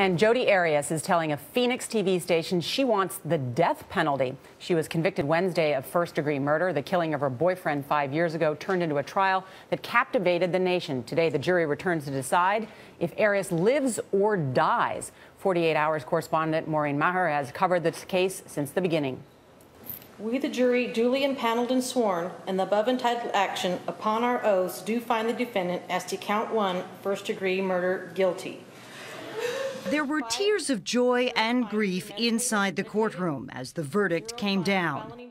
And Jodi Arias is telling a Phoenix TV station she wants the death penalty. She was convicted Wednesday of first degree murder. The killing of her boyfriend five years ago turned into a trial that captivated the nation. Today, the jury returns to decide if Arias lives or dies. 48 Hours correspondent Maureen Maher has covered this case since the beginning. We, the jury, duly impaneled and sworn, in the above entitled action, upon our oaths, do find the defendant as to count one, first degree murder, guilty. There were tears of joy and grief inside the courtroom as the verdict came down.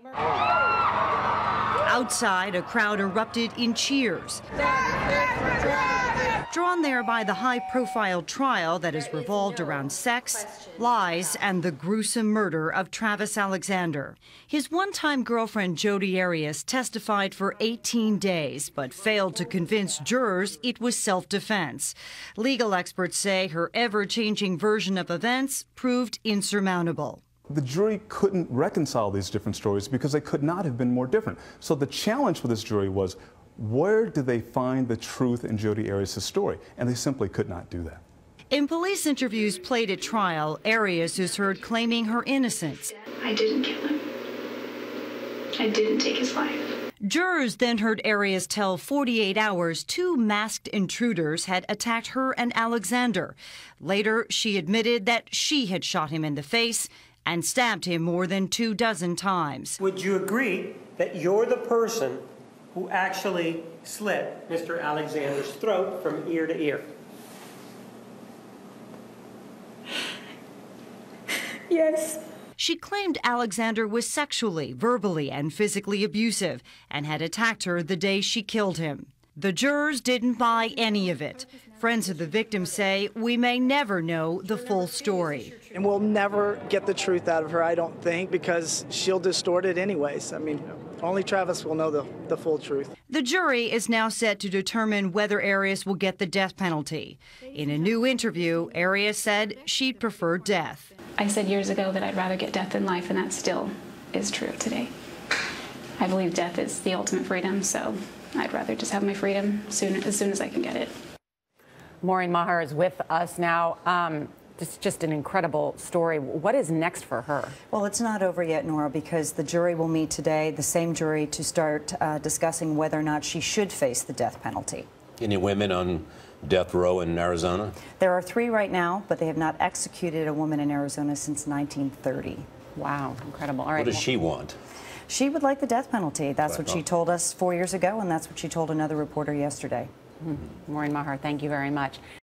Outside, a crowd erupted in cheers. Drawn there by the high profile trial that has revolved around sex, lies, and the gruesome murder of Travis Alexander. His one time girlfriend, Jodi Arias, testified for 18 days, but failed to convince jurors it was self defense. Legal experts say her ever changing version of events proved insurmountable the jury couldn't reconcile these different stories because they could not have been more different. So the challenge for this jury was where do they find the truth in Jodi Arias' story? And they simply could not do that. In police interviews played at trial, Arias is heard claiming her innocence. I didn't kill him. I didn't take his life. Jurors then heard Arias tell 48 Hours two masked intruders had attacked her and Alexander. Later, she admitted that she had shot him in the face and stabbed him more than two dozen times. Would you agree that you're the person who actually slit Mr. Alexander's throat from ear to ear. Yes. She claimed Alexander was sexually, verbally, and physically abusive and had attacked her the day she killed him. The jurors didn't buy any of it. Friends of the victim say we may never know the full story. And we'll never get the truth out of her, I don't think, because she'll distort it anyways. I mean, only Travis will know the, the full truth. The jury is now set to determine whether Arias will get the death penalty. In a new interview, Arias said she'd prefer death. I said years ago that I'd rather get death than life, and that still is true today. I believe death is the ultimate freedom, so I'd rather just have my freedom soon, as soon as I can get it. Maureen Maher is with us now. Um, it's just an incredible story. What is next for her? Well, it's not over yet, Nora, because the jury will meet today, the same jury, to start uh, discussing whether or not she should face the death penalty. Any women on death row in Arizona? There are three right now, but they have not executed a woman in Arizona since 1930. Wow, incredible. All right. What does she want? She would like the death penalty. That's what she told us four years ago, and that's what she told another reporter yesterday. Mm-hmm. Maureen Maher, thank you very much.